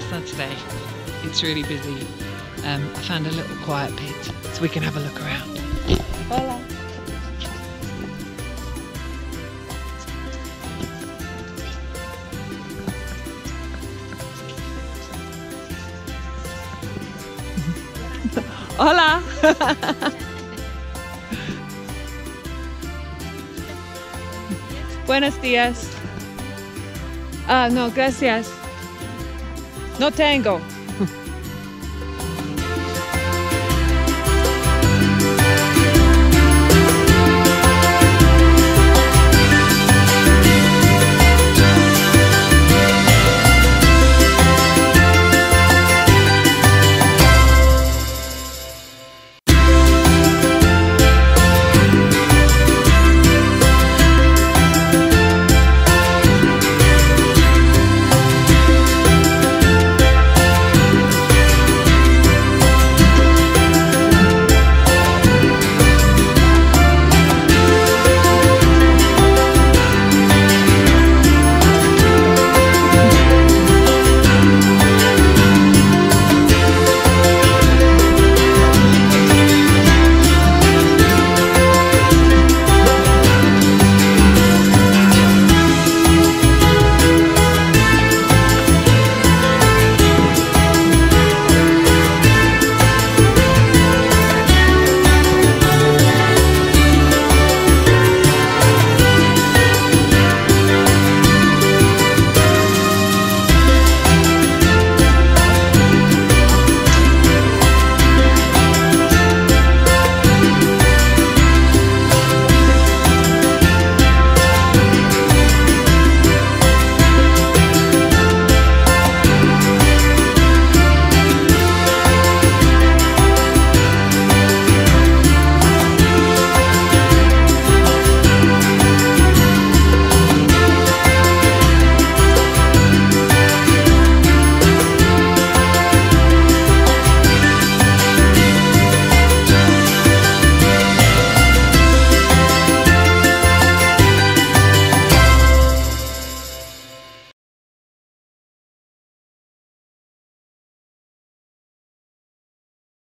Saturday. It's really busy. Um, I found a little quiet bit so we can have a look around. Hola. Hola. Buenos días. Ah, no, gracias. No tengo.